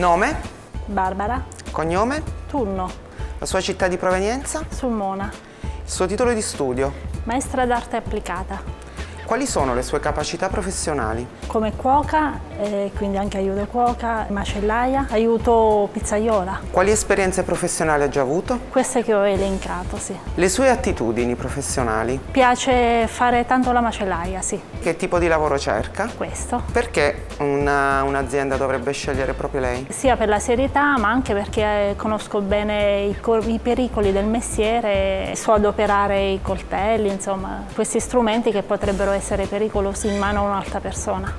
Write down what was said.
Nome? Barbara, Cognome? turno, La sua città di provenienza? Sulmona, Il suo titolo di studio? maestra d'arte applicata. Quali sono le sue capacità professionali? Come cuoca, eh, quindi anche aiuto cuoca, macellaia, aiuto pizzaiola. Quali esperienze professionali ha già avuto? Queste che ho elencato, sì. Le sue attitudini professionali? Piace fare tanto la macellaia, sì. Che tipo di lavoro cerca? Questo. Perché una- un'azienda dovrebbe scegliere proprio lei? Sia per la serietà, ma anche perché eh, conosco bene i, i pericoli del mestiere, so adoperare i coltelli, insomma, questi strumenti che potrebbero essere pericolosi in mano a un'altra persona.